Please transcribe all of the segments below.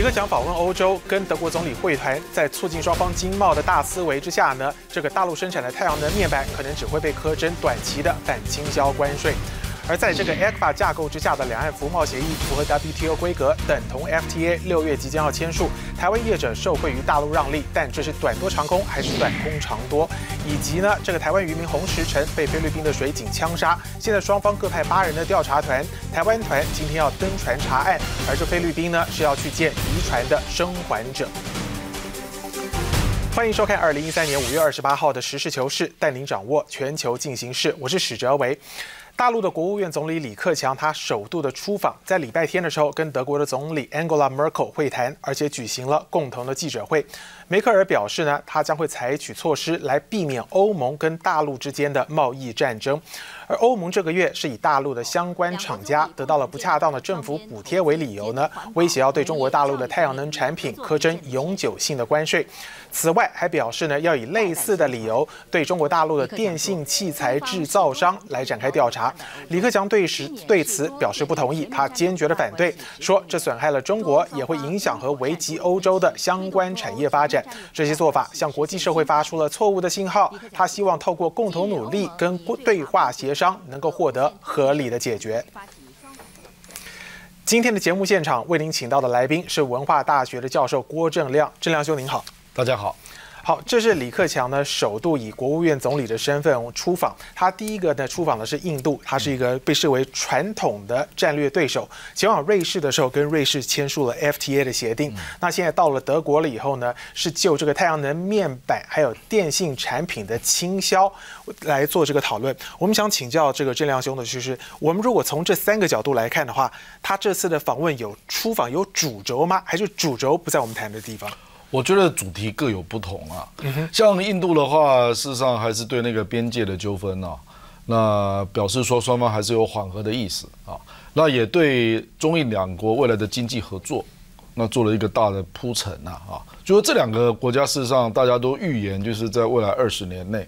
李克强访问欧洲，跟德国总理会谈，在促进双方经贸的大思维之下呢，这个大陆生产的太阳能面板可能只会被苛征短期的反倾销关税。而在这个 ECFA 架构之下的两岸服贸协议符合 WTO 规格，等同 FTA，六月即将要签署。台湾业者受惠于大陆让利，但这是短多长空还是短空长多？以及呢，这个台湾渔民洪石成被菲律宾的水警枪杀，现在双方各派八人的调查团，台湾团今天要登船查案，而这菲律宾呢是要去见渔船的生还者。欢迎收看二零一三年五月二十八号的实事求是，带您掌握全球进行式。我是史哲维。大陆的国务院总理李克强，他首度的出访，在礼拜天的时候跟德国的总理 Angela Merkel 会谈，而且举行了共同的记者会。梅克尔表示呢，他将会采取措施来避免欧盟跟大陆之间的贸易战争。而欧盟这个月是以大陆的相关厂家得到了不恰当的政府补贴为理由呢，威胁要对中国大陆的太阳能产品苛征永久性的关税。此外，还表示呢，要以类似的理由对中国大陆的电信器材制造商来展开调查。李克强对时对此表示不同意，他坚决的反对，说这损害了中国，也会影响和危及欧洲的相关产业发展。这些做法向国际社会发出了错误的信号。他希望透过共同努力跟对话协商，能够获得合理的解决。今天的节目现场为您请到的来宾是文化大学的教授郭正亮，正亮兄您好。大家好，好，这是李克强呢首度以国务院总理的身份出访。他第一个呢出访的是印度，他是一个被视为传统的战略对手。前往瑞士的时候，跟瑞士签署了 FTA 的协定。那现在到了德国了以后呢，是就这个太阳能面板还有电信产品的倾销来做这个讨论。我们想请教这个郑亮兄的就是，我们如果从这三个角度来看的话，他这次的访问有出访有主轴吗？还是主轴不在我们谈的地方？我觉得主题各有不同啊。像印度的话，事实上还是对那个边界的纠纷啊，那表示说双方还是有缓和的意思啊。那也对中印两国未来的经济合作，那做了一个大的铺陈呐啊。就说这两个国家事实上大家都预言，就是在未来二十年内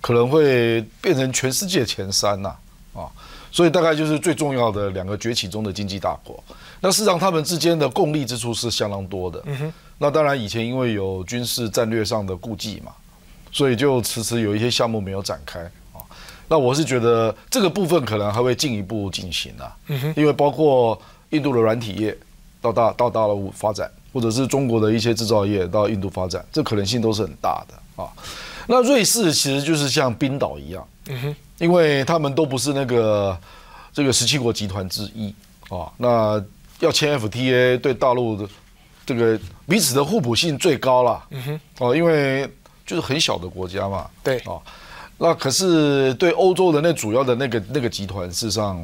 可能会变成全世界前三呐啊。所以大概就是最重要的两个崛起中的经济大国。那事实上他们之间的共利之处是相当多的。那当然，以前因为有军事战略上的顾忌嘛，所以就迟迟有一些项目没有展开啊。那我是觉得这个部分可能还会进一步进行啊，因为包括印度的软体业到大到大陆发展，或者是中国的一些制造业到印度发展，这可能性都是很大的啊。那瑞士其实就是像冰岛一样，因为他们都不是那个这个十七国集团之一啊。那要签 FTA 对大陆的。这个彼此的互补性最高了，嗯哼，哦，因为就是很小的国家嘛，对，哦，那可是对欧洲的那主要的那个那个集团，事实上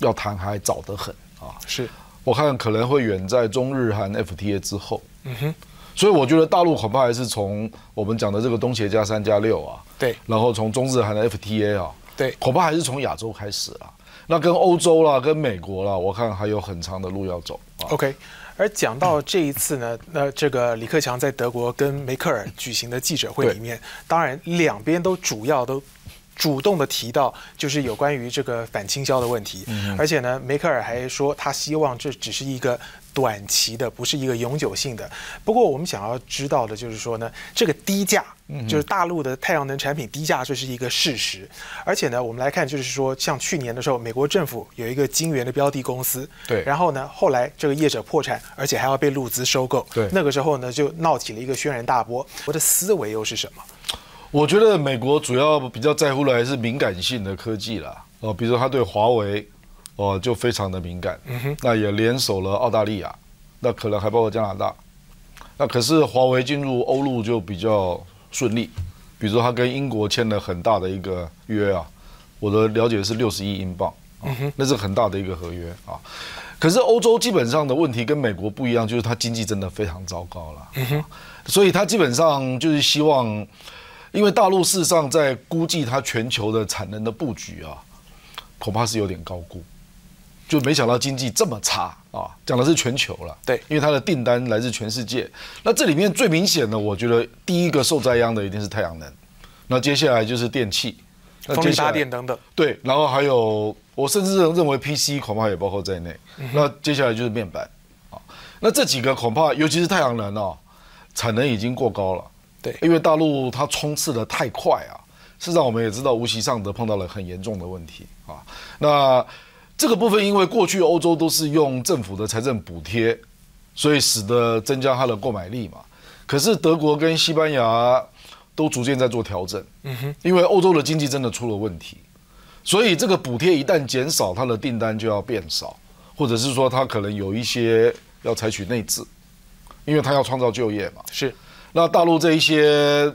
要谈还早得很啊，是我看可能会远在中日韩 FTA 之后，嗯哼，所以我觉得大陆恐怕还是从我们讲的这个东协加三加六啊，对，然后从中日韩的 FTA 啊，对，恐怕还是从亚洲开始啊，那跟欧洲啦，跟美国啦，我看还有很长的路要走，OK。而讲到这一次呢，那这个李克强在德国跟梅克尔举行的记者会里面，当然两边都主要都主动的提到，就是有关于这个反倾销的问题，而且呢，梅克尔还说他希望这只是一个。短期的不是一个永久性的。不过我们想要知道的就是说呢，这个低价，就是大陆的太阳能产品低价，这是一个事实。而且呢，我们来看，就是说，像去年的时候，美国政府有一个晶圆的标的公司，对，然后呢，后来这个业者破产，而且还要被路资收购，对，那个时候呢，就闹起了一个轩然大波。我的思维又是什么？我觉得美国主要比较在乎的还是敏感性的科技啦，哦，比如说他对华为。哦，就非常的敏感，那也联手了澳大利亚，那可能还包括加拿大，那可是华为进入欧陆就比较顺利，比如说他跟英国签了很大的一个约啊，我的了解是六十亿英镑，那是很大的一个合约啊。可是欧洲基本上的问题跟美国不一样，就是它经济真的非常糟糕了，所以它基本上就是希望，因为大陆事实上在估计它全球的产能的布局啊，恐怕是有点高估。就没想到经济这么差啊！讲的是全球了，对，因为它的订单来自全世界。那这里面最明显的，我觉得第一个受灾殃的一定是太阳能，那接下来就是电器、风力发电等等。对，然后还有我甚至认为 PC 恐怕也包括在内。那接下来就是面板啊。那这几个恐怕，尤其是太阳能哦，产能已经过高了。对，因为大陆它冲刺的太快啊。事实上，我们也知道无锡尚德碰到了很严重的问题啊。那这个部分，因为过去欧洲都是用政府的财政补贴，所以使得增加它的购买力嘛。可是德国跟西班牙都逐渐在做调整，嗯哼，因为欧洲的经济真的出了问题，所以这个补贴一旦减少，它的订单就要变少，或者是说它可能有一些要采取内置，因为它要创造就业嘛。是，那大陆这一些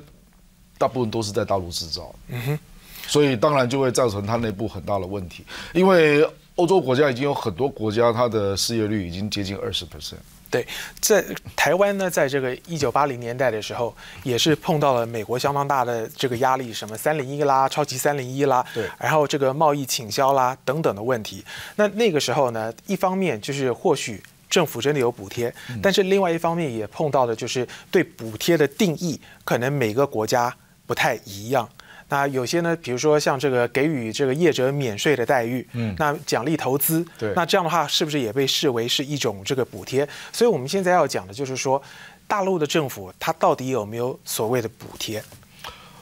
大部分都是在大陆制造，嗯哼，所以当然就会造成它内部很大的问题，因为欧洲国家已经有很多国家它的失业率已经接近二十 percent。对，在台湾呢，在这个一九八零年代的时候，也是碰到了美国相当大的这个压力，什么三零一啦、超级三零一啦，对，然后这个贸易倾销啦等等的问题。那那个时候呢，一方面就是或许政府真的有补贴，但是另外一方面也碰到的就是对补贴的定义，可能每个国家不太一样。那有些呢，比如说像这个给予这个业者免税的待遇，嗯，那奖励投资，对，那这样的话是不是也被视为是一种这个补贴？所以我们现在要讲的就是说，大陆的政府它到底有没有所谓的补贴？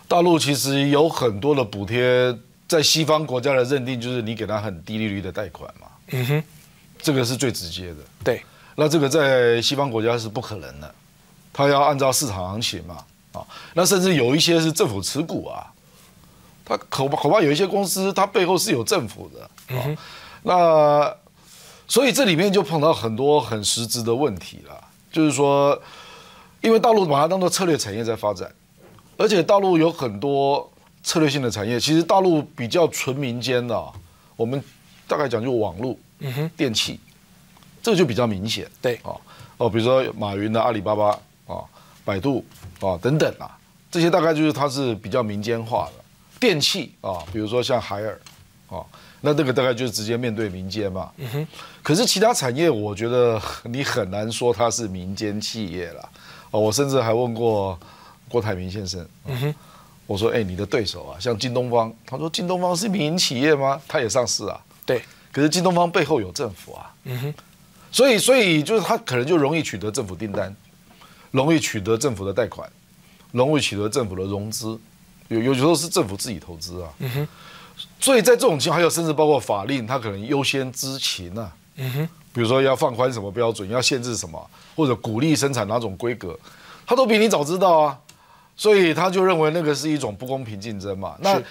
大陆其实有很多的补贴，在西方国家的认定就是你给他很低利率的贷款嘛，嗯哼，这个是最直接的。对，那这个在西方国家是不可能的，他要按照市场行情嘛，啊，那甚至有一些是政府持股啊。他恐恐怕有一些公司，它背后是有政府的，哦，那所以这里面就碰到很多很实质的问题了，就是说，因为大陆把它当做策略产业在发展，而且大陆有很多策略性的产业，其实大陆比较纯民间的，我们大概讲就网络、嗯哼，电器，这个就比较明显，对，哦，哦，比如说马云的阿里巴巴啊、百度啊等等啊，这些大概就是它是比较民间化的。电器啊，比如说像海尔，啊，那这个大概就是直接面对民间嘛。嗯哼。可是其他产业，我觉得 你很难说它是民间企业了。哦，我甚至还问过郭台铭先生。嗯哼。我说，哎，你的对手啊，像京东方，他说京东方是民营企业吗？他也上市啊。对。可是京东方背后有政府啊。嗯哼。所以，所以就是他可能就容易取得政府订单，容易取得政府的贷款，容易取得政府的融资。有有时候是政府自己投资啊，嗯哼，所以在这种情况，还有甚至包括法令，它可能优先知情啊，嗯哼，比如说要放宽什么标准，要限制什么，或者鼓励生产哪种规格，他都比你早知道啊，所以他就认为那个是一种不公平竞争嘛。那，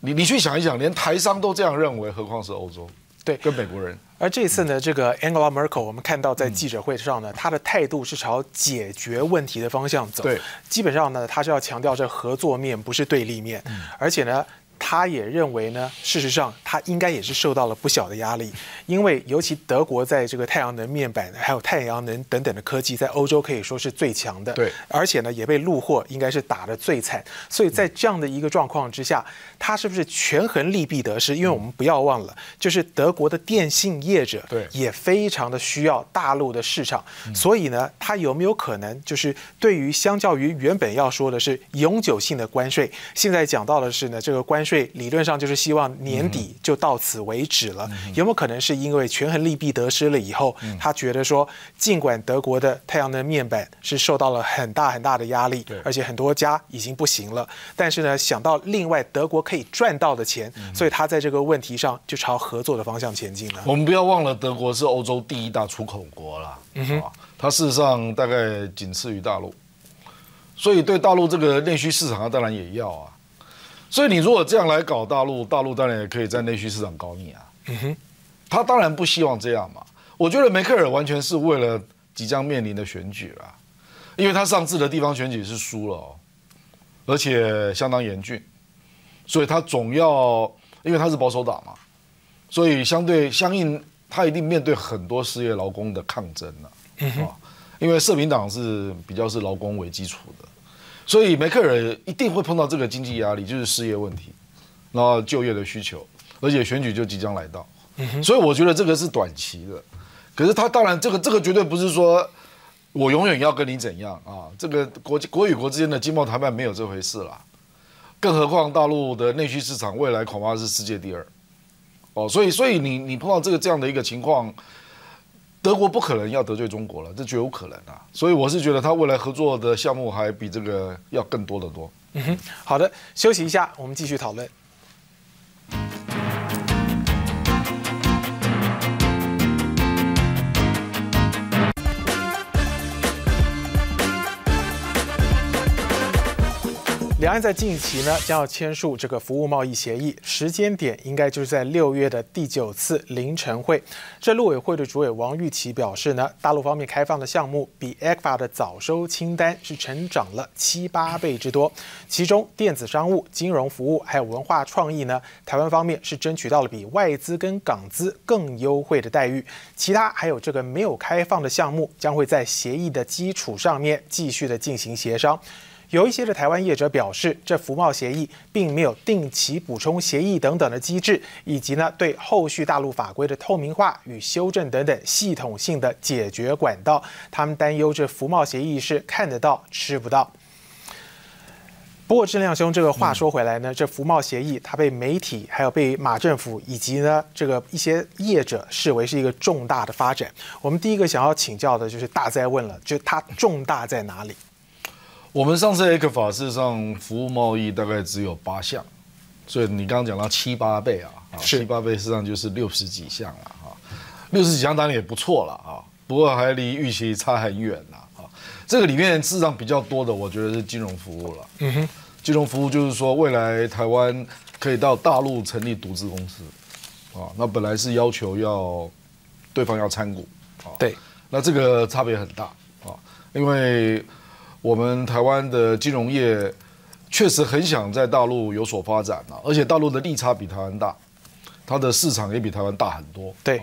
你你去想一想，连台商都这样认为，何况是欧洲？对，跟美国人。而这次呢，这个 Angela Merkel，我们看到在记者会上呢，她的态度是朝解决问题的方向走。对，基本上呢，她是要强调这合作面不是对立面，而且呢。他也认为呢，事实上他应该也是受到了不小的压力，因为尤其德国在这个太阳能面板还有太阳能等等的科技，在欧洲可以说是最强的。对，而且呢也被路货应该是打得最惨。所以在这样的一个状况之下，他是不是权衡利弊得失？因为我们不要忘了，就是德国的电信业者对也非常的需要大陆的市场，所以呢，他有没有可能就是对于相较于原本要说的是永久性的关税，现在讲到的是呢这个关税理论上就是希望年底就到此为止了，有没有可能是因为权衡利弊得失了以后，他觉得说，尽管德国的太阳能面板是受到了很大很大的压力，而且很多家已经不行了，但是呢，想到另外德国可以赚到的钱，所以他在这个问题上就朝合作的方向前进了。我们不要忘了，德国是欧洲第一大出口国了，嗯哼，它事实上大概仅次于大陆，所以对大陆这个内需市场，它当然也要啊。所以你如果这样来搞大陆，大陆当然也可以在内需市场搞你啊。嗯哼，他当然不希望这样嘛。我觉得梅克尔完全是为了即将面临的选举啊，因为他上次的地方选举是输了，哦，而且相当严峻，所以他总要，因为他是保守党嘛，所以相对相应，他一定面对很多失业劳工的抗争了啊。因为社民党是比较是劳工为基础的。所以梅克尔一定会碰到这个经济压力，就是失业问题，然后就业的需求，而且选举就即将来到，所以我觉得这个是短期的。可是他当然这个这个绝对不是说我永远要跟你怎样啊，这个国国与国之间的经贸谈判没有这回事啦。更何况大陆的内需市场未来恐怕是世界第二，哦，所以所以你你碰到这个这样的一个情况，德国不可能要得罪中国了，这绝无可能啊！所以我是觉得他未来合作的项目还比这个要更多得多。嗯哼，好的，休息一下，我们继续讨论。两岸在近期呢将要签署这个服务贸易协议，时间点应该就是在六月的第九次凌晨会。这陆委会的主委王玉琪表示呢，大陆方面开放的项目比 ECFA 的早收清单是成长了七八倍之多，其中电子商务、金融服务还有文化创意呢，台湾方面是争取到了比外资跟港资更优惠的待遇。其他还有这个没有开放的项目，将会在协议的基础上面继续的进行协商。有一些的台湾业者表示，这服贸协议并没有定期补充协议等等的机制，以及呢对后续大陆法规的透明化与修正等等系统性的解决管道，他们担忧这服贸协议是看得到吃不到。不过，郑亮兄，这个话说回来呢，这服贸协议它被媒体还有被马政府以及呢这个一些业者视为是一个重大的发展。我们第一个想要请教的就是大灾问了，就它重大在哪里？我们上次 A 法事实上服务贸易大概只有八项，所以你刚刚讲到七八倍啊，七八倍实际上就是六十几项了啊，六十几项当然也不错了啊，不过还离预期差很远了啊。这个里面事实上比较多的，我觉得是金融服务了。嗯哼，金融服务就是说未来台湾可以到大陆成立独资公司啊，那本来是要求要对方要参股啊，对，那这个差别很大啊，因为。我们台湾的金融业确实很想在大陆有所发展啊，而且大陆的利差比台湾大，它的市场也比台湾大很多。对，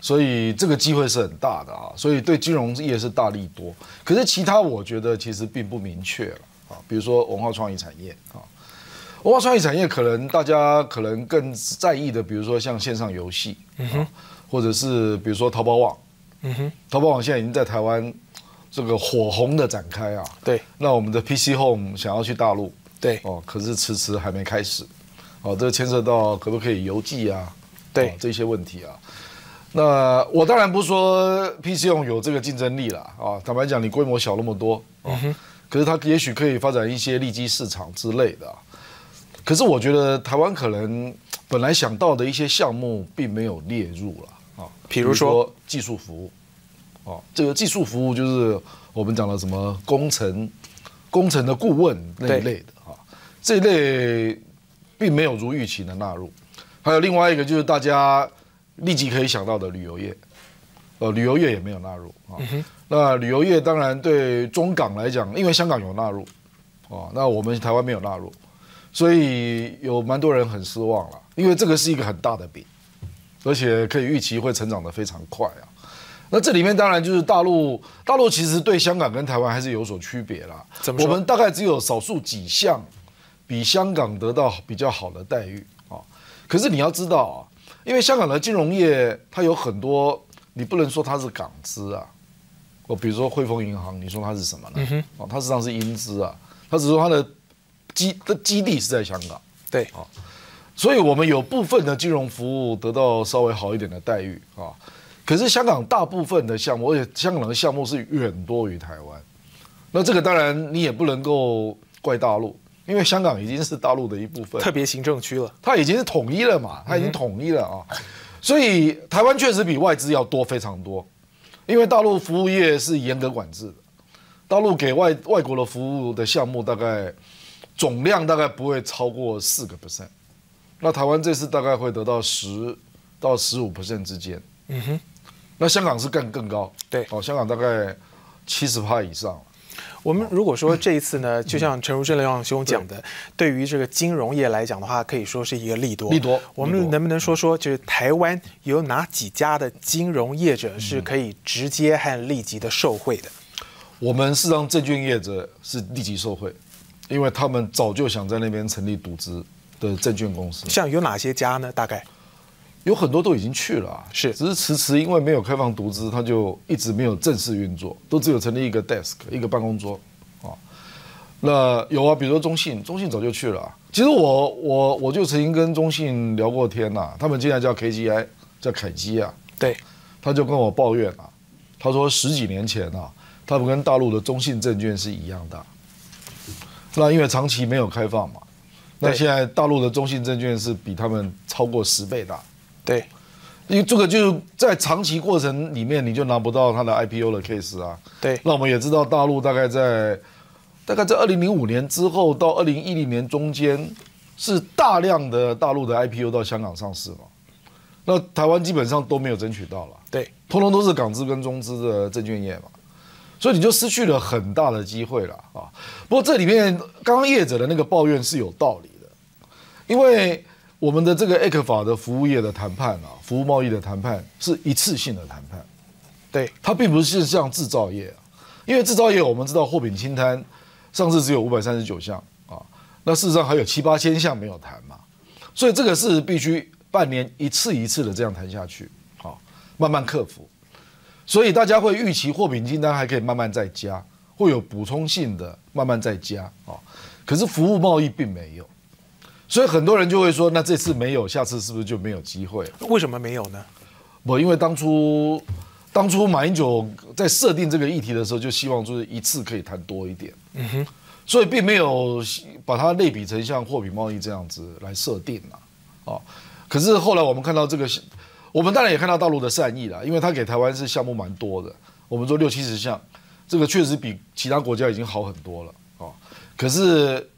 所以这个机会是很大的啊，所以对金融业是大力多。可是其他我觉得其实并不明确了啊，比如说文化创意产业啊，文化创意产业可能大家可能更在意的，比如说像线上游戏，嗯哼，或者是比如说淘宝网，嗯哼，淘宝网现在已经在台湾。这个火红的展开啊，对，那我们的 PC Home 想要去大陆，对，哦，可是迟迟还没开始，哦，这牵涉到可不可以邮寄啊，对，这些问题啊，那我当然不说 PC Home 有这个竞争力了啊，坦白讲，你规模小那么多，嗯哼，可是它也许可以发展一些利基市场之类的，可是我觉得台湾可能本来想到的一些项目并没有列入了啊，比如说技术服务。哦，这个技术服务就是我们讲的什么工程、工程的顾问那一类的啊，这一类并没有如预期的纳入。还有另外一个就是大家立即可以想到的旅游业，呃，旅游业也没有纳入啊。那旅游业当然对中港来讲，因为香港有纳入，哦，那我们台湾没有纳入，所以有蛮多人很失望了，因为这个是一个很大的饼，而且可以预期会成长的非常快啊。那这里面当然就是大陆，大陆其实对香港跟台湾还是有所区别啦。我们大概只有少数几项比香港得到比较好的待遇啊。可是你要知道啊，因为香港的金融业它有很多，你不能说它是港资啊。哦，比如说汇丰银行，你说它是什么呢？哦，它实际上是英资啊。它只是说它的基的基地是在香港。对啊，所以我们有部分的金融服务得到稍微好一点的待遇啊。可是香港大部分的项目，而且香港的项目是远多于台湾，那这个当然你也不能够怪大陆，因为香港已经是大陆的一部分，特别行政区了，它已经是统一了嘛，它已经统一了啊，所以台湾确实比外资要多非常多，因为大陆服务业是严格管制的，大陆给外外国的服务的项目大概总量大概不会超过四个 percent，那台湾这次大概会得到十到十五 percent 之间，嗯哼。那香港是更更高，对，哦，香港大概七十趴以上。我们如果说这一次呢，就像陈如正亮兄讲的，对于这个金融业来讲的话，可以说是一个利多。利多。我们能不能说说，就是台湾有哪几家的金融业者是可以直接和立即的受惠的？我们是让证券业者是立即受惠，因为他们早就想在那边成立独资的证券公司。像有哪些家呢？大概？有很多都已经去了，是，只是迟迟因为没有开放独资，他就一直没有正式运作，都只有成立一个 desk 一个办公桌，啊，那有啊，比如说中信，中信早就去了。其实我我我就曾经跟中信聊过天呐，他们现在叫 KGI，叫凯基啊，对，他就跟我抱怨啊，他说十几年前啊，他们跟大陆的中信证券是一样的，那因为长期没有开放嘛，那现在大陆的中信证券是比他们超过十倍大，对，因为这个就是在长期过程里面，你就拿不到它的 IPO 的 case 啊。对，那我们也知道，大陆大概在大概在二零零五年之后到二零一零年中间，是大量的大陆的 IPO 到香港上市嘛。那台湾基本上都没有争取到了，对，通通都是港资跟中资的证券业嘛，所以你就失去了很大的机会了啊。不过这里面刚刚业者的那个抱怨是有道理的，因为我们的这个 EC 法的服务业的谈判啊，服务贸易的谈判是一次性的谈判。对，它并不是像制造业啊，因为制造业我们知道货品清单上次只有五百三十九项啊，那事实上还有七八千项没有谈嘛，所以这个是必须半年一次一次的这样谈下去，好，慢慢克服。所以大家会预期货品清单还可以慢慢再加，会有补充性的慢慢再加啊。可是服务贸易并没有，所以很多人就会说，那这次没有，下次是不是就没有机会？为什么没有呢？不，因为当初当初马英九在设定这个议题的时候，就希望就是一次可以谈多一点，嗯哼，所以并没有把它类比成像货品贸易这样子来设定啊，哦，可是后来我们看到这个，我们当然也看到大陆的善意啦，因为他给台湾是项目蛮多的，我们说六七十项，这个确实比其他国家已经好很多了哦，可是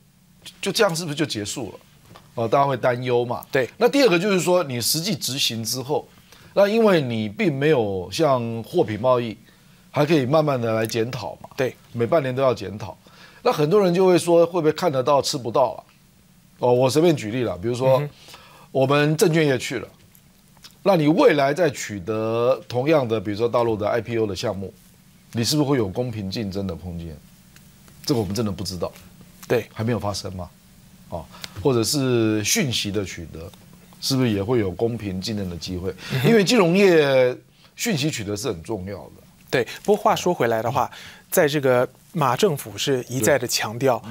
就这样是不是就结束了？哦，大家会担忧嘛？对那第二个就是说，你实际执行之后，那因为你并没有像货品贸易，还可以慢慢的来检讨嘛，对，每半年都要检讨。那很多人就会说，会不会看得到吃不到啊？哦，我随便举例了，比如说、我们证券业去了，那你未来再取得同样的，比如说大陆的 IPO 的项目，你是不是会有公平竞争的空间？这个我们真的不知道。对，还没有发生吗？哦，或者是讯息的取得，是不是也会有公平竞争的机会？因为金融业讯息取得是很重要的。对。不过话说回来的话，在这个马政府是一再的强调，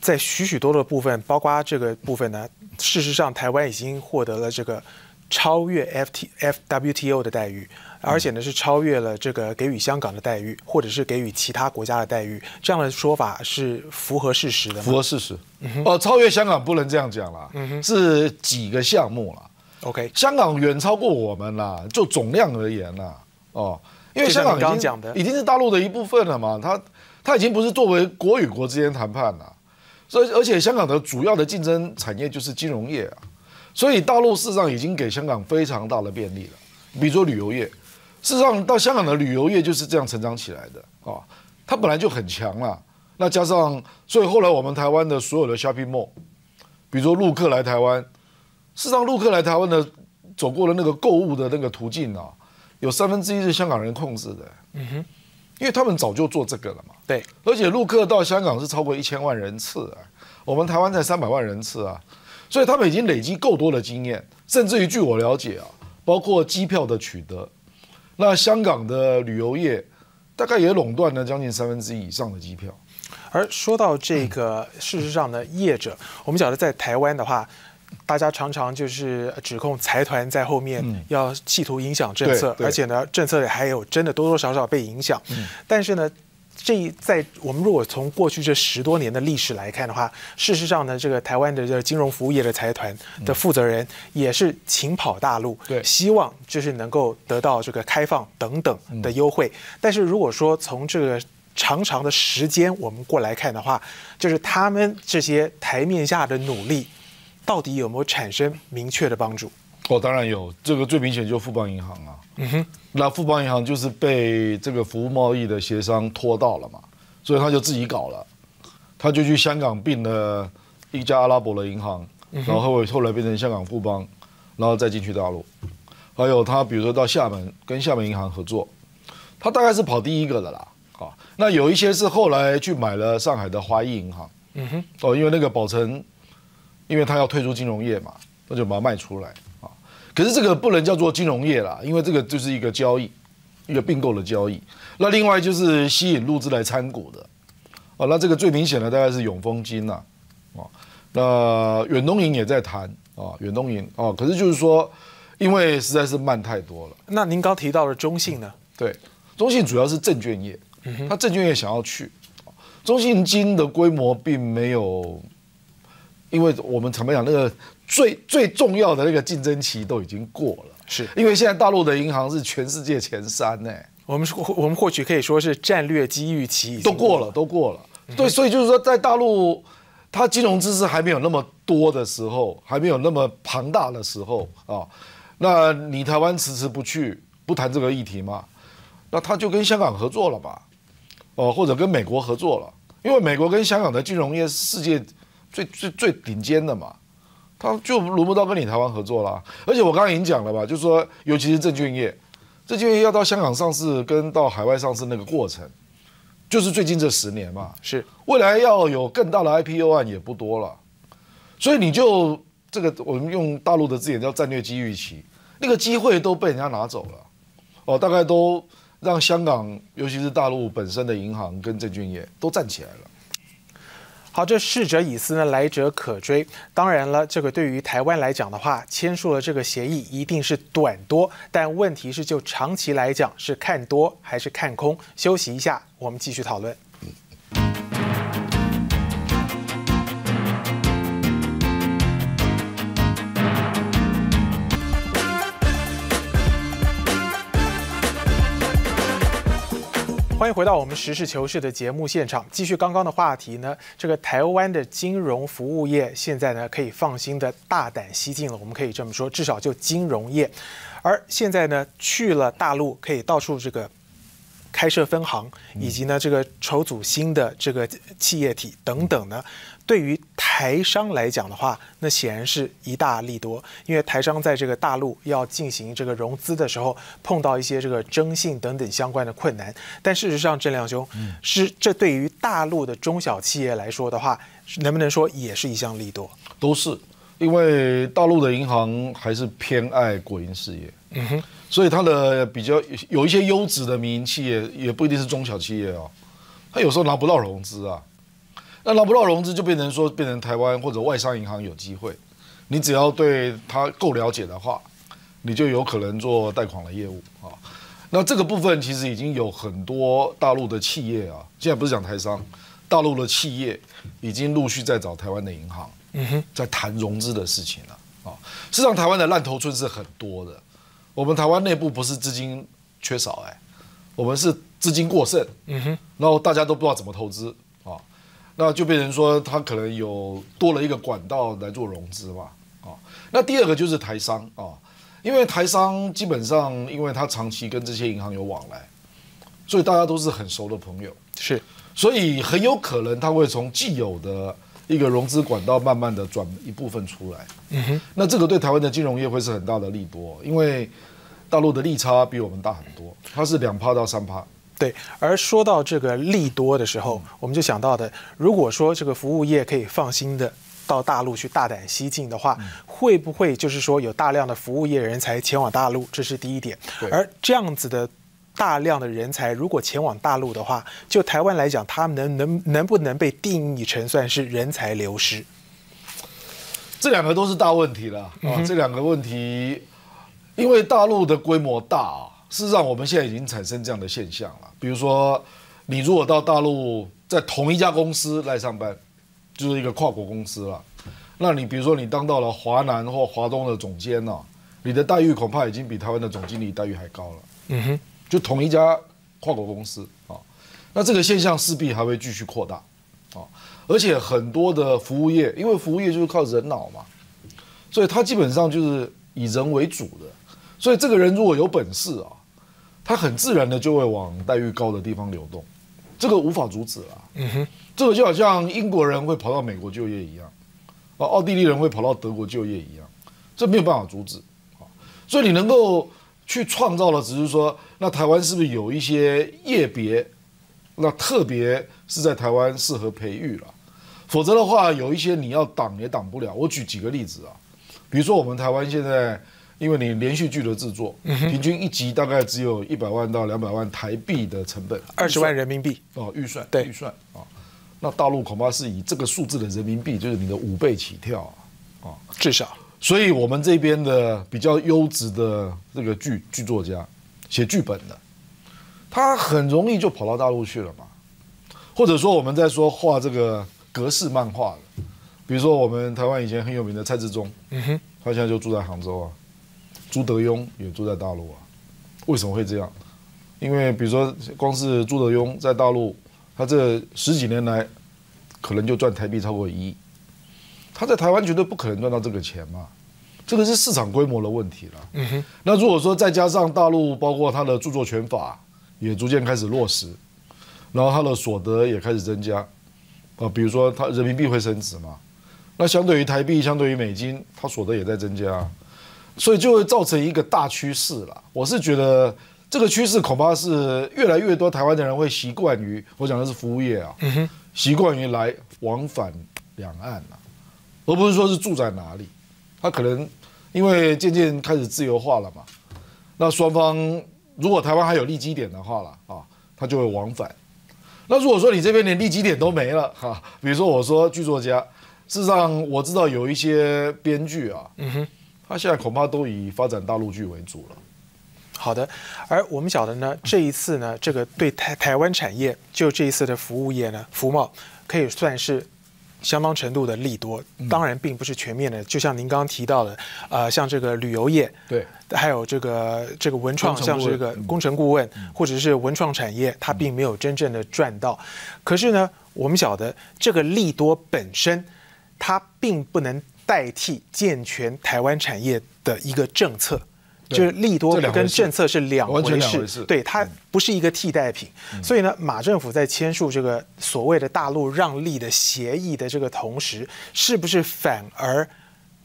在许许多多的部分，包括这个部分呢，事实上台湾已经获得了这个超越 FT FWTO 的待遇，而且呢是超越了这个给予香港的待遇，或者是给予其他国家的待遇，这样的说法是符合事实的吗？符合事实。哦，超越香港不能这样讲啦，是几个项目啦。OK，香港远超过我们啦，就总量而言啦，哦，因为香港已经讲的已经是大陆的一部分了嘛，它它已经不是作为国与国之间谈判了，所以而且香港的主要的竞争产业就是金融业啊，所以大陆事实上已经给香港非常大的便利了，比如说旅游业，事实上到香港的旅游业就是这样成长起来的啊、哦，它本来就很强了，那加上所以后来我们台湾的所有的 shopping mall，比如说陆客来台湾。事实上，陆客来台湾的走过的那个购物的那个途径啊，有三分之一是香港人控制的。嗯哼，因为他们早就做这个了嘛。对，而且陆客到香港是超过一千万人次啊，我们台湾才三百万人次啊，所以他们已经累积够多的经验，甚至于据我了解啊，包括机票的取得，那香港的旅游业大概也垄断了将近三分之一以上的机票。而说到这个，事实上呢，业者，我们晓得在台湾的话，大家常常就是指控财团在后面要企图影响政策，而且呢，政策也还有真的多多少少被影响。但是呢，这在我们如果从过去这十多年的历史来看的话，事实上呢，这个台湾的这个金融服务业的财团的负责人也是勤跑大陆，对希望就是能够得到这个开放等等的优惠。但是如果说从这个长长的时间我们过来看的话，就是他们这些台面下的努力，到底有没有产生明确的帮助？哦，当然有，这个最明显就是富邦银行啊。嗯哼，那富邦银行就是被这个服务贸易的协商拖到了嘛，所以他就自己搞了，他就去香港并了一家阿拉伯的银行，然后后后来变成香港富邦，然后再进去大陆。还有他比如说到厦门跟厦门银行合作，他大概是跑第一个的啦。啊，那有一些是后来去买了上海的华裔银行。嗯哼，哦，因为那个宝城，因为他要退出金融业嘛，那就把它卖出来啊。可是这个不能叫做金融业啦，因为这个就是一个交易，一个并购的交易。那另外就是吸引入资来参股的，哦，那这个最明显的大概是永丰金呐，哦，那远东银也在谈啊，远东银哦，可是就是说，因为实在是慢太多了。那您刚提到的中信呢？对，中信主要是证券业，它证券业想要去，中信金的规模并没有，因为我们怎么讲，那个最最重要的那个竞争期都已经过了，是因为现在大陆的银行是全世界前三呢，我们说我们或许可以说是战略机遇期都过了，都过了。对，所以就是说，在大陆，它金融知识还没有那么多的时候，还没有那么庞大的时候啊，那你台湾迟迟不去，不谈这个议题嘛？那他就跟香港合作了吧？哦，或者跟美国合作了，因为美国跟香港的金融业是世界最最最顶尖的嘛，他就轮不到跟你台湾合作啦。而且我刚刚已经讲了吧，就是说，尤其是证券业，证券业要到香港上市跟到海外上市那个过程。就是最近这十年嘛，是未来要有更大的 IPO 案也不多了，所以你就这个我们用大陆的字眼叫战略机遇期，那个机会都被人家拿走了，哦，大概都让香港，尤其是大陆本身的银行跟证券业都站起来了。好，这逝者已思呢，来者可追。当然了，这个对于台湾来讲的话，签署了这个协议一定是短多，但问题是就长期来讲是看多还是看空？休息一下，我们继续讨论。欢迎回到我们实事求是的节目现场，继续刚刚的话题呢。这个台湾的金融服务业现在呢可以放心的大胆西进了，我们可以这么说，至少就金融业。而现在呢去了大陆，可以到处这个开设分行，以及呢这个筹组新的这个企业体等等呢。对于台商来讲的话，那显然是一大利多，因为台商在这个大陆要进行这个融资的时候，碰到一些这个征信等等相关的困难。但事实上，郑亮兄，是这对于大陆的中小企业来说的话，能不能说也是一项利多？都是，因为大陆的银行还是偏爱国营事业，嗯哼，所以它的比较有一些优质的民营企业，也不一定是中小企业哦，它有时候拿不到融资啊。那拿不到融资，就变成说变成台湾或者外商银行有机会。你只要对它够了解的话，你就有可能做贷款的业务啊。那这个部分其实已经有很多大陆的企业啊，现在不是讲台商，大陆的企业已经陆续在找台湾的银行，嗯哼，在谈融资的事情了啊。事实上，台湾的烂头村是很多的。我们台湾内部不是资金缺少，哎，我们是资金过剩，嗯哼，然后大家都不知道怎么投资。那就变成说，他可能有多了一个管道来做融资嘛，啊，那第二个就是台商啊，因为台商基本上，因为他长期跟这些银行有往来，所以大家都是很熟的朋友，是，所以很有可能他会从既有的一个融资管道，慢慢的转一部分出来，嗯哼，那这个对台湾的金融业会是很大的利多，因为大陆的利差比我们大很多，它是两趴到三趴。对，而说到这个利多的时候，我们就想到的，如果说这个服务业可以放心的到大陆去大胆西进的话，会不会就是说有大量的服务业人才前往大陆？这是第一点。而这样子的大量的人才如果前往大陆的话，就台湾来讲，他们能能能不能被定义成算是人才流失？这两个都是大问题了啊！这两个问题，因为大陆的规模大啊。事实上，我们现在已经产生这样的现象了。比如说，你如果到大陆，在同一家公司来上班，就是一个跨国公司了。那你比如说，你当到了华南或华东的总监呢，你的待遇恐怕已经比台湾的总经理待遇还高了。嗯哼，就同一家跨国公司啊，那这个现象势必还会继续扩大啊。而且很多的服务业，因为服务业就是靠人脑嘛，所以它基本上就是以人为主的。所以这个人如果有本事啊。他很自然的就会往待遇高的地方流动，这个无法阻止了。嗯哼，这个就好像英国人会跑到美国就业一样，啊，奥地利人会跑到德国就业一样，这没有办法阻止。啊，所以你能够去创造的，只是说，那台湾是不是有一些业别，那特别是在台湾适合培育了，否则的话，有一些你要挡也挡不了。我举几个例子啊，比如说我们台湾现在。因为你连续剧的制作，平均一集大概只有一百万到两百万台币的成本，二十万人民币。哦，预算对。预算啊，那大陆恐怕是以这个数字的人民币，就是你的五倍起跳啊，至少。所以我们这边的比较优质的这个剧剧作家，写剧本的，他很容易就跑到大陆去了嘛。或者说我们在说画这个格式漫画的，比如说我们台湾以前很有名的蔡志忠，嗯哼，他现在就住在杭州啊。朱德庸也住在大陆啊，为什么会这样？因为比如说光是朱德庸在大陆，他这十几年来可能就赚台币超过一亿，他在台湾绝对不可能赚到这个钱嘛。这个是市场规模的问题了。嗯哼。那如果说再加上大陆包括他的著作权法也逐渐开始落实。然后他的所得也开始增加，啊，比如说他人民币会升值嘛，那相对于台币，相对于美金，他所得也在增加，所以就会造成一个大趋势了。我是觉得这个趋势恐怕是越来越多台湾的人会习惯于，我讲的是服务业啊，习惯于来往返两岸啊，而不是说是住在哪里。他可能因为渐渐开始自由化了嘛，那双方如果台湾还有利基点的话了啊，他就会往返。那如果说你这边连利基点都没了哈，比如说我说剧作家，事实上我知道有一些编剧啊，嗯哼，他现在恐怕都以发展大陆剧为主了。好的，而我们晓得呢，这一次呢，这个对台台湾产业，就这一次的服务业呢，服贸可以算是。相当程度的利多，当然并不是全面的。就像您刚刚提到的，呃，像这个旅游业，对，还有这个这个文创，像这个工程顾问或者是文创产业，它并没有真正的赚到。可是呢，我们晓得这个利多本身，它并不能代替健全台湾产业的一个政策。就是利多跟政策是两回事，对它不是一个替代品。所以呢，马政府在签署这个所谓的大陆让利的协议的这个同时，是不是反而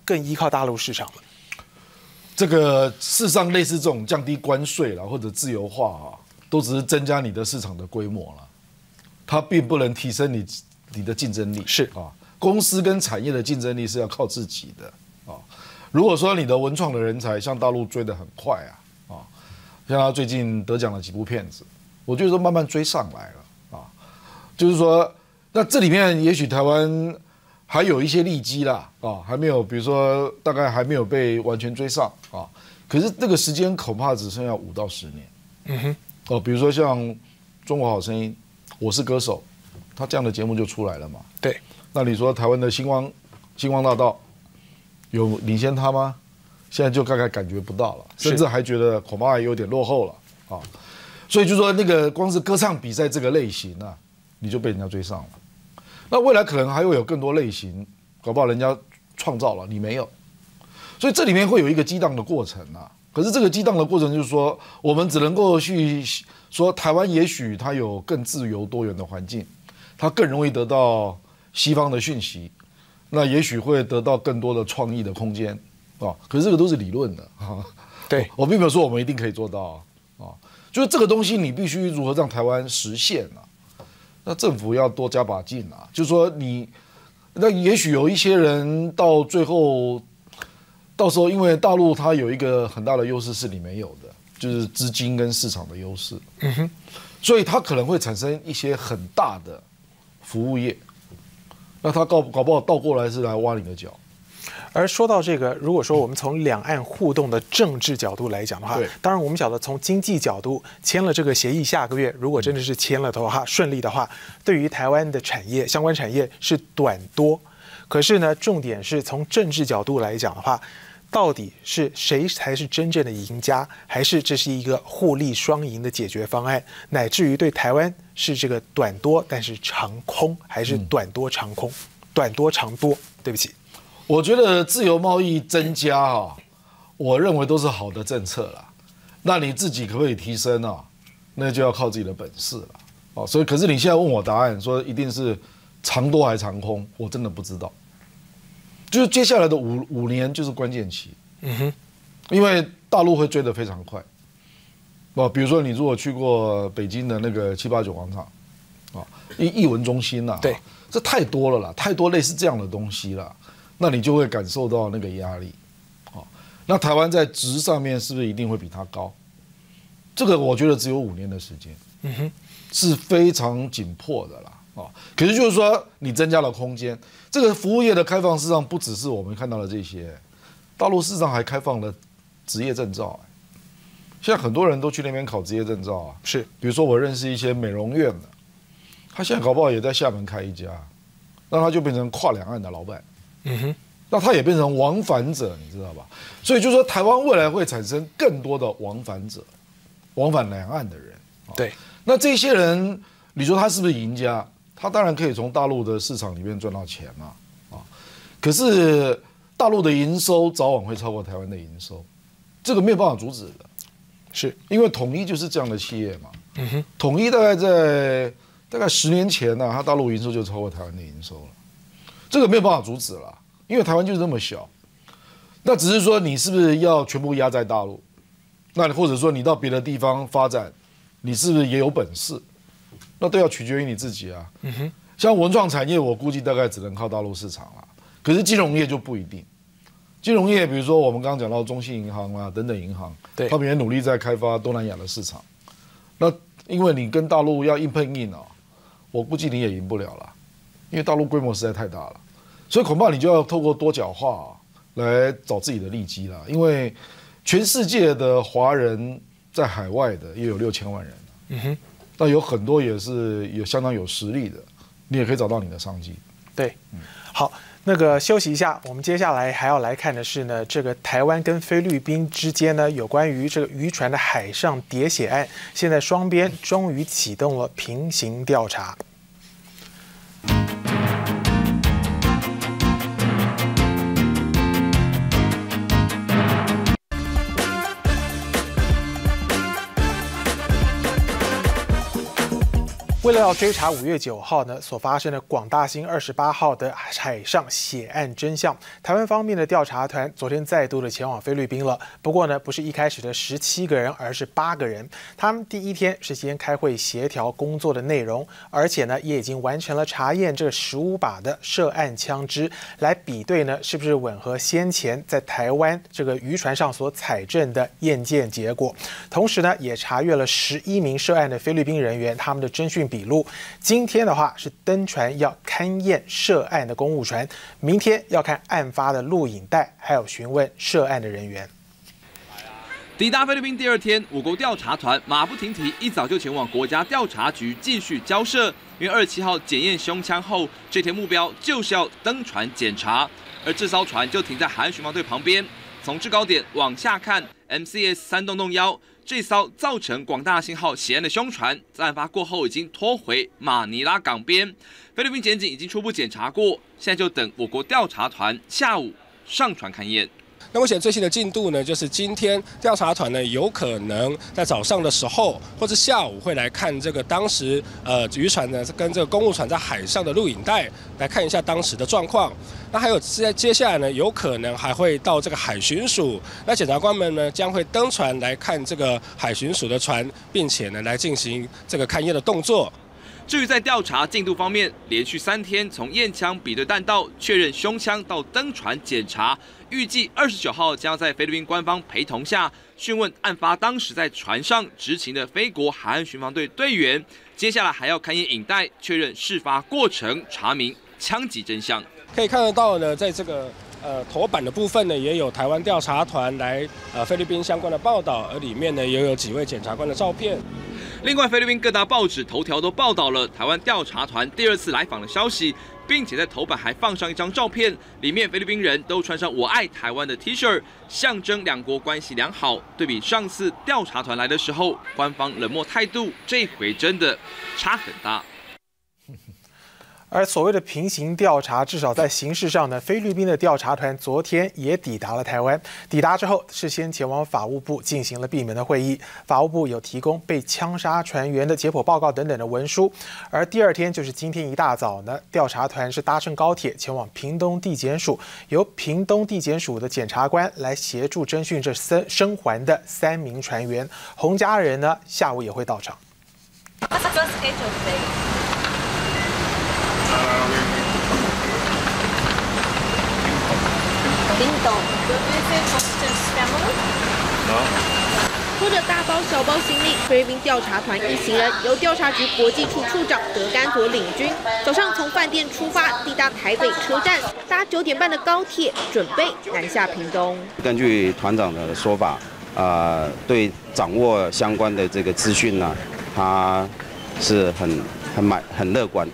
更依靠大陆市场了？这个事实上类似这种降低关税了或者自由化啊，都只是增加你的市场的规模了，它并不能提升你你的竞争力。是啊，公司跟产业的竞争力是要靠自己的啊。如果说你的文创的人才向大陆追得很快啊，啊，像他最近得奖了几部片子，我觉得都慢慢追上来了啊，就是说，那这里面也许台湾还有一些利基啦，啊，还没有，比如说大概还没有被完全追上啊，可是这个时间恐怕只剩下五到十年，嗯哼，哦，比如说像《中国好声音》《我是歌手》，他这样的节目就出来了嘛，对，那你说台湾的星光星光大道？有领先他吗？现在就大概感觉不到了，甚至还觉得恐怕还有点落后了啊！所以就说那个光是歌唱比赛这个类型啊，你就被人家追上了。那未来可能还会有更多类型，搞不好人家创造了你没有，所以这里面会有一个激荡的过程啊。可是这个激荡的过程就是说，我们只能够去说台湾也许它有更自由多元的环境，它更容易得到西方的讯息。那也许会得到更多的创意的空间，啊，可是这个都是理论的啊。对 我并没有说我们一定可以做到啊，就是这个东西你必须如何让台湾实现啊？那政府要多加把劲啊。就是说你，那也许有一些人到最后，到时候因为大陆它有一个很大的优势是你没有的，就是资金跟市场的优势。嗯哼，所以它可能会产生一些很大的服务业。那他搞搞不好倒过来是来挖你的脚，而说到这个，如果说我们从两岸互动的政治角度来讲的话，当然我们晓得从经济角度签了这个协议，下个月如果真的是签了的话，顺利的话，对于台湾的产业相关产业是短多，可是呢，重点是从政治角度来讲的话。到底是谁才是真正的赢家，还是这是一个互利双赢的解决方案？乃至于对台湾是这个短多，但是长空，还是短多长空？短多长多？对不起，我觉得自由贸易增加啊，我认为都是好的政策了。那你自己可不可以提升啊？那就要靠自己的本事了。哦，所以可是你现在问我答案，说一定是长多还是长空，我真的不知道。就是接下来的五五年就是关键期，嗯哼，因为大陆会追得非常快，哦，比如说你如果去过北京的那个七八九广场，啊，艺艺文中心呐，对，这太多了啦，太多类似这样的东西了，那你就会感受到那个压力，哦，那台湾在值上面是不是一定会比它高？这个我觉得只有五年的时间，嗯哼，是非常紧迫的啦。啊，可是就是说，你增加了空间，这个服务业的开放，事实上不只是我们看到的这些，大陆市场还开放了职业证照，现在很多人都去那边考职业证照啊。是，比如说我认识一些美容院的，他现在搞不好也在厦门开一家，那他就变成跨两岸的老板。嗯哼，那他也变成往返者，你知道吧？所以就说台湾未来会产生更多的往返者，往返两岸的人。对，那这些人，你说他是不是赢家？他当然可以从大陆的市场里面赚到钱嘛，啊，可是大陆的营收早晚会超过台湾的营收，这个没有办法阻止的，是因为统一就是这样的企业嘛。嗯哼，统一大概在大概十年前呢，它大陆营收就超过台湾的营收了，这个没有办法阻止了，因为台湾就是这么小，那只是说你是不是要全部压在大陆，那或者说你到别的地方发展。你是不是也有本事？那都要取决于你自己啊。嗯哼，像文创产业，我估计大概只能靠大陆市场了。可是金融业就不一定。金融业，比如说我们刚刚讲到中信银行啊等等银行，对，他们也努力在开发东南亚的市场。那因为你跟大陆要硬碰硬啊，我估计你也赢不了了，因为大陆规模实在太大了。所以恐怕你就要透过多角化来找自己的利基啦。因为全世界的华人。在海外的也有六千万人，嗯哼，那有很多也是也相当有实力的，你也可以找到你的商机。对，好，那个休息一下，我们接下来还要来看的是呢，这个台湾跟菲律宾之间呢有关于这个渔船的海上喋血案，现在双边终于启动了平行调查。为了要追查五月九号呢所发生的广大兴二十八号的海上血案真相，台湾方面的调查团昨天再度的前往菲律宾了。不过呢，不是一开始的十七个人，而是八个人。他们第一天是先开会协调工作的内容，而且呢也已经完成了查验这十五把的涉案枪支，来比对呢是不是吻合先前在台湾这个渔船上所采证的验件结果。同时呢，也查阅了十一名涉案的菲律宾人员他们的侦讯笔。笔录，今天的话是登船要勘验涉案的公务船，明天要看案发的录影带，还有询问涉案的人员。抵达菲律宾第二天，我国调查团马不停蹄，一早就前往国家调查局继续交涉。因为二十七号检验胸腔后，这天目标就是要登船检查，而这艘船就停在海岸巡防队旁边。从制高点往下看，MCS 三洞洞幺。这艘造成广大信号袭案的凶船，在案发过后已经拖回马尼拉港边，菲律宾检警已经初步检查过，现在就等我国调查团下午上船勘验。那目前最新的进度呢，就是今天调查团呢有可能在早上的时候或者下午会来看这个当时呃渔船呢跟这个公务船在海上的录影带，来看一下当时的状况。那还有在接下来呢，有可能还会到这个海巡署，那检察官们呢将会登船来看这个海巡署的船，并且呢来进行这个勘验的动作。至于在调查进度方面，连续三天从验枪、比对弹道、确认胸腔到登船检查，预计二十九号将在菲律宾官方陪同下讯问案发当时在船上执勤的菲国海岸巡防队队员。接下来还要勘验影带，确认事发过程，查明枪击真相。可以看得到呢，在这个呃头版的部分呢，也有台湾调查团来呃菲律宾相关的报道，而里面呢也有几位检察官的照片。另外，菲律宾各大报纸头条都报道了台湾调查团第二次来访的消息，并且在头版还放上一张照片，里面菲律宾人都穿上“我爱台湾”的 T 恤，象征两国关系良好。对比上次调查团来的时候，官方冷漠态度，这回真的差很大。而所谓的平行调查，至少在形式上呢，菲律宾的调查团昨天也抵达了台湾。抵达之后，事先前往法务部进行了闭门的会议。法务部有提供被枪杀船员的解剖报告等等的文书。而第二天，就是今天一大早呢，调查团是搭乘高铁前往屏东地检署，由屏东地检署的检察官来协助侦讯这三生还的三名船员。洪家人呢，下午也会到场。Constance family? No. 拖着大包小包行李，菲律宾调查团一行人由调查局国际处处长德甘佐领军，早上从饭店出发，抵达台北车站，搭九点半的高铁，准备南下屏东。根据团长的说法，啊，对掌握相关的这个资讯呢，他是很很满很乐观，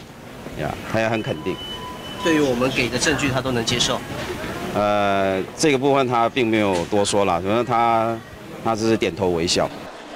呀，他也很肯定。对于我们给的证据，他都能接受。呃，这个部分他并没有多说了，反正他他只是点头微笑。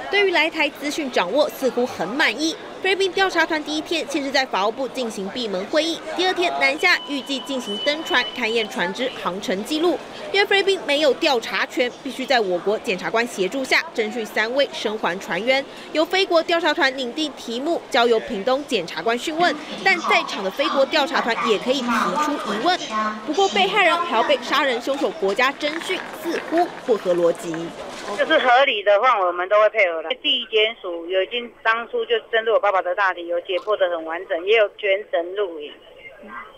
对于来台资讯掌握，似乎很满意。菲律宾调查团第一天先是在法务部进行闭门会议，第二天南下预计进行登船勘验船只航程记录。因为菲律宾没有调查权，必须在我国检察官协助下侦讯三位生还船员，由菲国调查团拟定题目，交由屏东检察官讯问。但在场的菲国调查团也可以提出疑问。不过被害人还要被杀人凶手国家侦讯，似乎不合逻辑。就是合理的话，我们都会配合的。地检署有已经当初就针对我爸爸的大体有解剖的很完整，也有全程录影，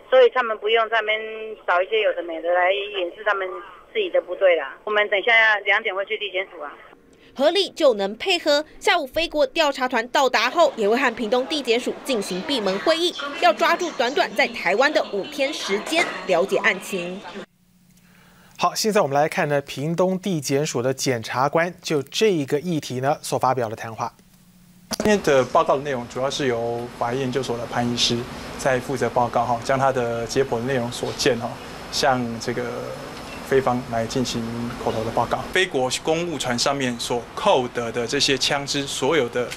所以他们不用在那边找一些有的没的来掩饰他们自己的不对啦。我们等一下两点会去地检署啊。合力就能配合。下午飞国调查团到达后，也会和屏东地检署进行闭门会议，要抓住短短在台湾的五天时间，了解案情。好，现在我们来看呢，屏东地检署的检察官就这一个议题呢所发表的谈话。今天的报告的内容主要是由法医研究所的潘医师在负责报告哈，将他的解剖的内容所见哈，向这个菲方来进行口头的报告。菲国公务船上面所扣得的这些枪支，所有的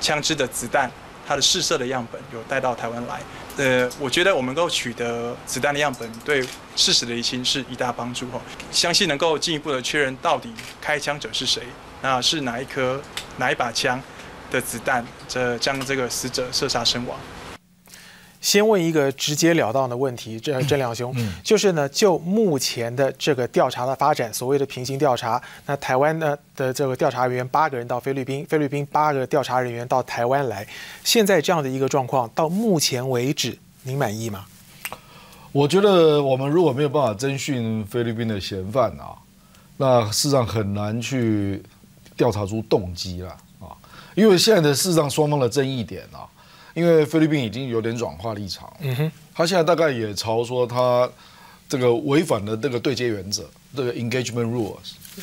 枪支的子弹，它的试射的样本有带到台湾来。呃，我觉得我们能够取得子弹的样本，对事实的厘清是一大帮助哈。相信能够进一步的确认到底开枪者是谁，那是哪一颗、哪一把枪的子弹，这将这个死者射杀身亡。先问一个直截了当的问题，这郑亮兄，就是呢，就目前的这个调查的发展，所谓的平行调查，那台湾呢的这个调查人员八个人到菲律宾，菲律宾八个调查人员到台湾来，现在这样的一个状况，到目前为止，您满意吗？我觉得我们如果没有办法侦讯菲律宾的嫌犯啊，那事实上很难去调查出动机了啊，因为现在的事实上双方的争议点啊。因为菲律宾已经有点软化立场，嗯哼，他现在大概也朝说他这个违反了这个对接原则，这个 engagement rules，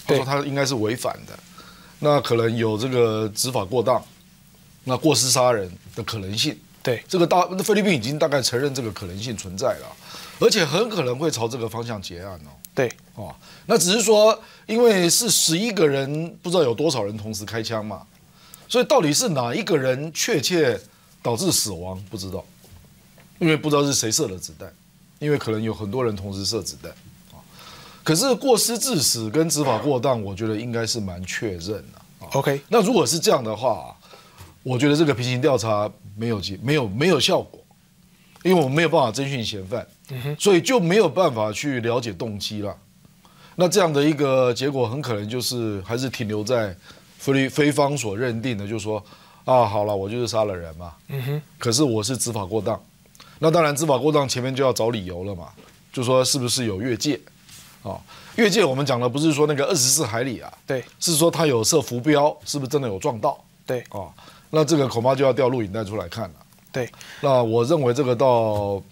他说他应该是违反的，那可能有这个执法过当，那过失杀人的可能性，对，这个大菲律宾已经大概承认这个可能性存在了，而且很可能会朝这个方向结案哦，对，哦，那只是说因为是十一个人，不知道有多少人同时开枪嘛，所以到底是哪一个人确切？导致死亡不知道，因为不知道是谁射的子弹，因为可能有很多人同时射子弹啊。可是过失致死跟执法过当，我觉得应该是蛮确认的。OK，那如果是这样的话，我觉得这个平行调查没有结没有没有效果，因为我们没有办法侦讯嫌犯，所以就没有办法去了解动机了。那这样的一个结果，很可能就是还是停留在菲菲方所认定的，就是说。啊，好了，我就是杀了人嘛。嗯哼。可是我是执法过当，那当然执法过当前面就要找理由了嘛，就说是不是有越界？啊，越界我们讲的不是说那个二十四海里啊，对，是说他有设浮标，是不是真的有撞到？对，啊，那这个恐怕就要调录影带出来看了。对，那我认为这个到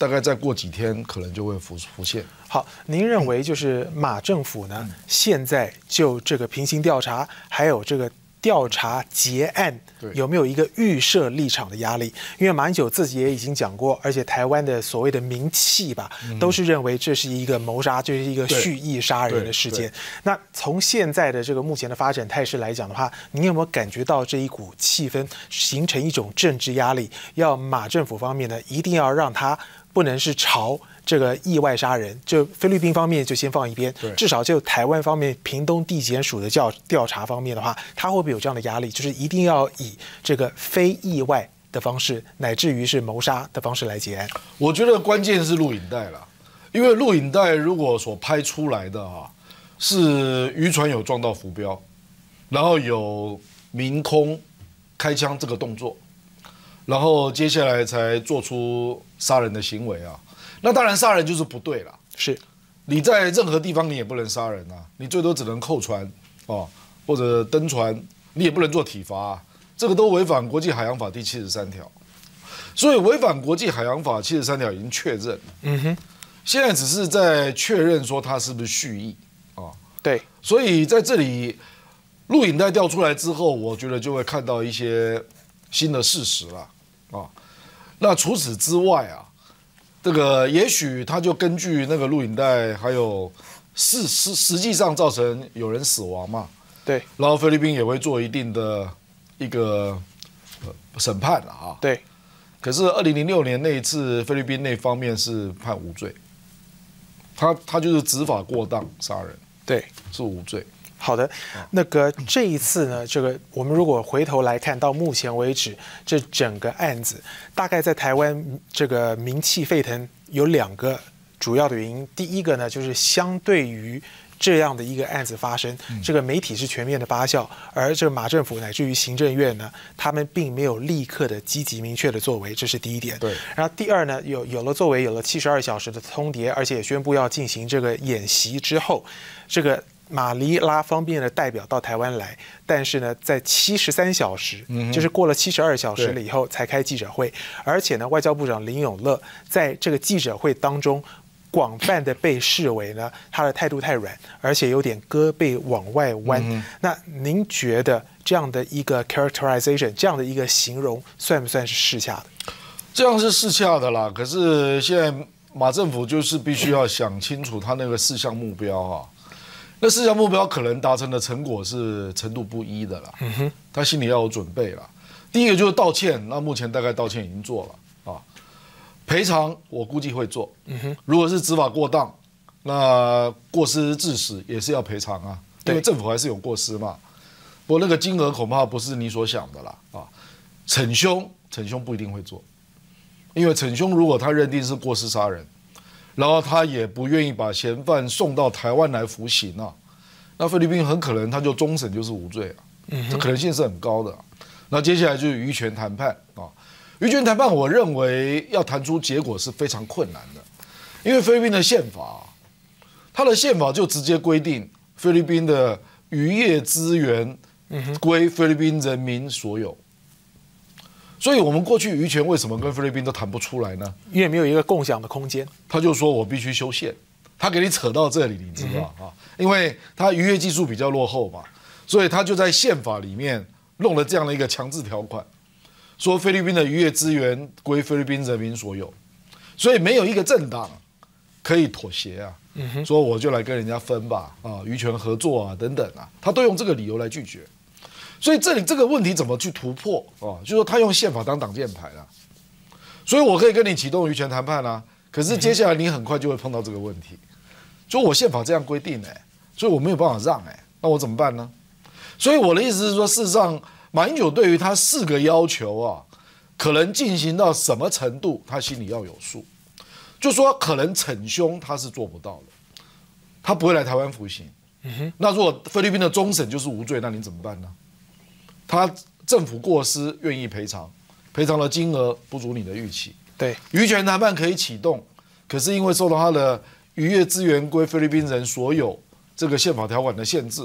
大概再过几天可能就会浮浮现。好，您认为就是马政府呢，现在就这个平行调查还有这个。调查结案有没有一个预设立场的压力？因为马英九自己也已经讲过，而且台湾的所谓的名气吧，都是认为这是一个谋杀，就是一个蓄意杀人的事件。那从现在的这个目前的发展态势来讲的话，您有没有感觉到这一股气氛形成一种政治压力？要马政府方面呢，一定要让他不能是朝。这个意外杀人，就菲律宾方面就先放一边，至少就台湾方面，屏东地检署的调调查方面的话，他会不会有这样的压力？就是一定要以这个非意外的方式，乃至于是谋杀的方式来结案。我觉得关键是录影带了，因为录影带如果所拍出来的啊，是渔船有撞到浮标，然后有明空开枪这个动作，然后接下来才做出杀人的行为啊。那当然，杀人就是不对了。是，你在任何地方你也不能杀人啊，你最多只能扣船，哦，或者登船，你也不能做体罚、啊，这个都违反国际海洋法第七十三条。所以违反国际海洋法七十三条已经确认，嗯哼，现在只是在确认说他是不是蓄意啊。对，所以在这里录影带调出来之后，我觉得就会看到一些新的事实了啊。那除此之外啊，这个也许他就根据那个录影带，还有事实实际上造成有人死亡嘛，对，然后菲律宾也会做一定的一个呃审判了啊。对，可是二零零六年那一次，菲律宾那方面是判无罪，他他就是执法过当杀人，对，是无罪。好的，那个这一次呢，这个我们如果回头来看到目前为止这整个案子，大概在台湾这个名气沸腾有两个主要的原因。第一个呢，就是相对于这样的一个案子发生，这个媒体是全面的发酵，而这个马政府乃至于行政院呢，他们并没有立刻的积极明确的作为，这是第一点。对。然后第二呢，有有了作为，有了七十二小时的通牒，而且也宣布要进行这个演习之后，这个。马尼拉方面的代表到台湾来，但是呢，在七十三小时，嗯就是过了七十二小时了以后才开记者会，而且呢，外交部长林永乐在这个记者会当中，广泛的被视为呢，他的态度太软，而且有点胳膊往外弯。那您觉得这样的一个 characterization，这样的一个形容，算不算是适恰的？这样是适恰的啦。可是现在马政府就是必须要想清楚他那个四项目标啊。那四项目标可能达成的成果是程度不一的啦，嗯哼，他心里要有准备了。第一个就是道歉，那目前大概道歉已经做了啊。赔偿我估计会做，嗯哼，如果是执法过当，那过失致死也是要赔偿啊，因为政府还是有过失嘛。不过那个金额恐怕不是你所想的啦啊。逞凶，逞凶不一定会做，因为逞凶如果他认定是过失杀人。然后他也不愿意把嫌犯送到台湾来服刑啊，那菲律宾很可能他就终审就是无罪啊，这可能性是很高的。那接下来就是渔权谈判啊，渔权谈判我认为要谈出结果是非常困难的，因为菲律宾的宪法，它的宪法就直接规定菲律宾的渔业资源归菲律宾人民所有。所以，我们过去渔权为什么跟菲律宾都谈不出来呢？因为没有一个共享的空间。他就说我必须修宪，他给你扯到这里，你知道啊？因为他渔业技术比较落后嘛，所以他就在宪法里面弄了这样的一个强制条款，说菲律宾的渔业资源归菲律宾人民所有，所以没有一个政党可以妥协啊。说我就来跟人家分吧，啊，渔权合作啊，等等啊，他都用这个理由来拒绝。所以这里这个问题怎么去突破啊？就说他用宪法当挡箭牌了，所以我可以跟你启动渔权谈判啦。可是接下来你很快就会碰到这个问题，就我宪法这样规定哎，所以我没有办法让哎，那我怎么办呢？所以我的意思是说，事实上马英九对于他四个要求啊，可能进行到什么程度，他心里要有数。就说可能逞凶他是做不到的，他不会来台湾服刑。那如果菲律宾的终审就是无罪，那你怎么办呢？他政府过失愿意赔偿，赔偿的金额不足你的预期。对，渔权谈判可以启动，可是因为受到他的渔业资源归菲律宾人所有这个宪法条款的限制，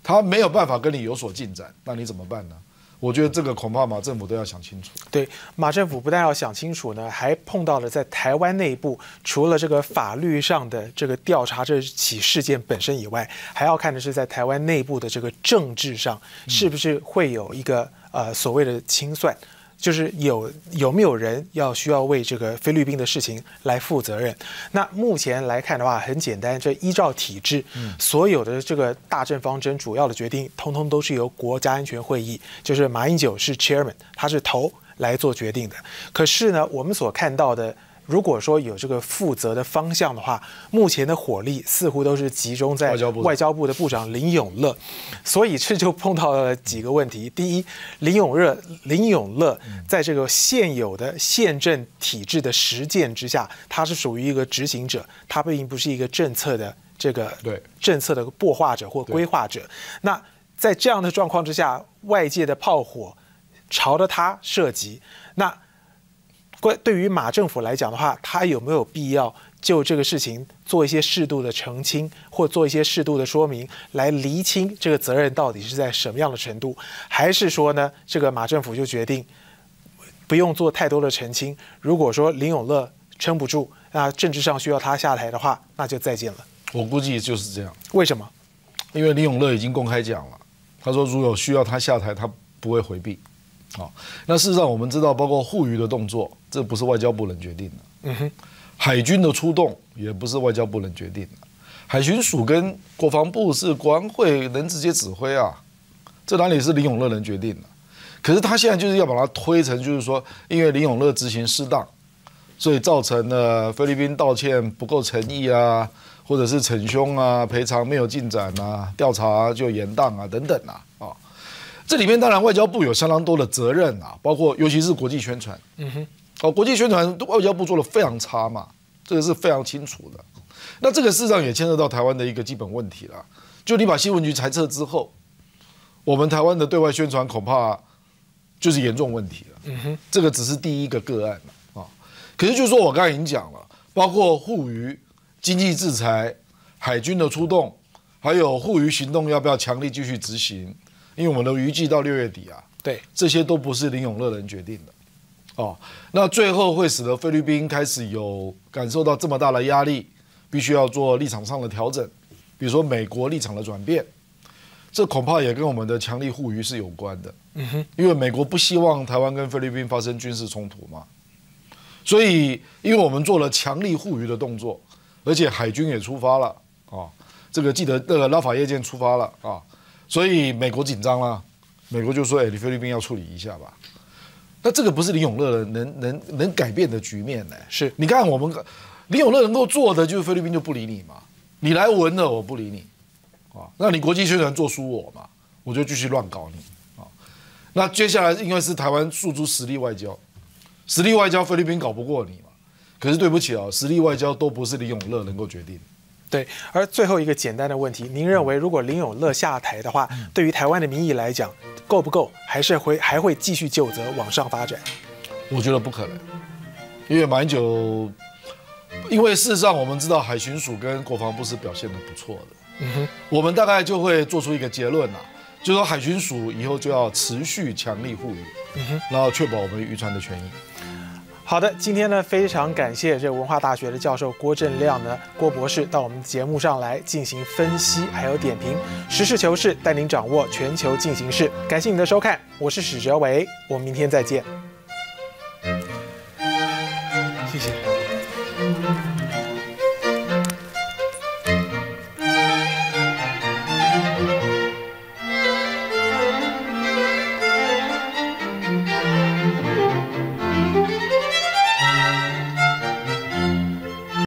他没有办法跟你有所进展，那你怎么办呢？我觉得这个恐怕马政府都要想清楚。对，马政府不但要想清楚呢，还碰到了在台湾内部，除了这个法律上的这个调查这起事件本身以外，还要看的是在台湾内部的这个政治上，是不是会有一个呃所谓的清算。就是有有没有人要需要为这个菲律宾的事情来负责任？那目前来看的话，很简单，这依照体制，所有的这个大政方针主要的决定，通通都是由国家安全会议，就是马英九是 chairman，他是头来做决定的。可是呢，我们所看到的。如果说有这个负责的方向的话，目前的火力似乎都是集中在外交部的部长林永乐，所以这就碰到了几个问题。第一，林永乐林永乐在这个现有的宪政体制的实践之下，他是属于一个执行者，他并不是一个政策的这个对政策的擘画者或规划者。那在这样的状况之下，外界的炮火朝着他射击，那。关对于马政府来讲的话，他有没有必要就这个事情做一些适度的澄清，或做一些适度的说明，来厘清这个责任到底是在什么样的程度？还是说呢，这个马政府就决定不用做太多的澄清？如果说林永乐撑不住，那政治上需要他下台的话，那就再见了。我估计就是这样。为什么？因为林永乐已经公开讲了，他说如果需要他下台，他不会回避。好，那事实上我们知道，包括护渔的动作，这不是外交部能决定的。嗯哼，海军的出动也不是外交部能决定的。海巡署跟国防部是国安会能直接指挥啊，这哪里是林永乐能决定的？可是他现在就是要把它推成，就是说，因为林永乐执行失当，所以造成了菲律宾道歉不够诚意啊，或者是逞凶啊，赔偿没有进展啊，调查就延宕啊，等等啊，啊。这里面当然外交部有相当多的责任啊，包括尤其是国际宣传。嗯哼，哦，国际宣传外交部做的非常差嘛，这个是非常清楚的。那这个事实上也牵涉到台湾的一个基本问题了，就你把新闻局裁撤之后，我们台湾的对外宣传恐怕就是严重问题了。嗯哼，这个只是第一个个案啊。可是就是说我刚才已经讲了，包括互娱、经济制裁、海军的出动，还有互娱行动要不要强力继续执行？因为我们的预计到六月底啊，对，这些都不是林永乐人决定的，哦，那最后会使得菲律宾开始有感受到这么大的压力，必须要做立场上的调整，比如说美国立场的转变，这恐怕也跟我们的强力互娱是有关的，嗯哼，因为美国不希望台湾跟菲律宾发生军事冲突嘛，所以因为我们做了强力互娱的动作，而且海军也出发了，啊，这个记得那个拉法叶舰出发了啊。所以美国紧张了，美国就说：“哎，你菲律宾要处理一下吧。”那这个不是李永乐能能能改变的局面呢？是你看我们李永乐能够做的，就是菲律宾就不理你嘛，你来文了我不理你，啊，那你国际宣传做输我嘛，我就继续乱搞你啊。那接下来应该是台湾诉诸实力外交，实力外交菲律宾搞不过你嘛，可是对不起啊，实力外交都不是李永乐能够决定。对，而最后一个简单的问题，您认为如果林永乐下台的话，对于台湾的民意来讲，够不够？还是会还会继续就责往上发展？我觉得不可能，因为马英九，因为事实上我们知道海巡署跟国防部是表现的不错的，嗯哼，我们大概就会做出一个结论啊，就说海巡署以后就要持续强力护渔，嗯哼，然后确保我们渔船的权益。好的，今天呢非常感谢这文化大学的教授郭振亮呢郭博士到我们节目上来进行分析还有点评，实事求是带您掌握全球进行式。感谢您的收看，我是史哲伟，我们明天再见。谢谢。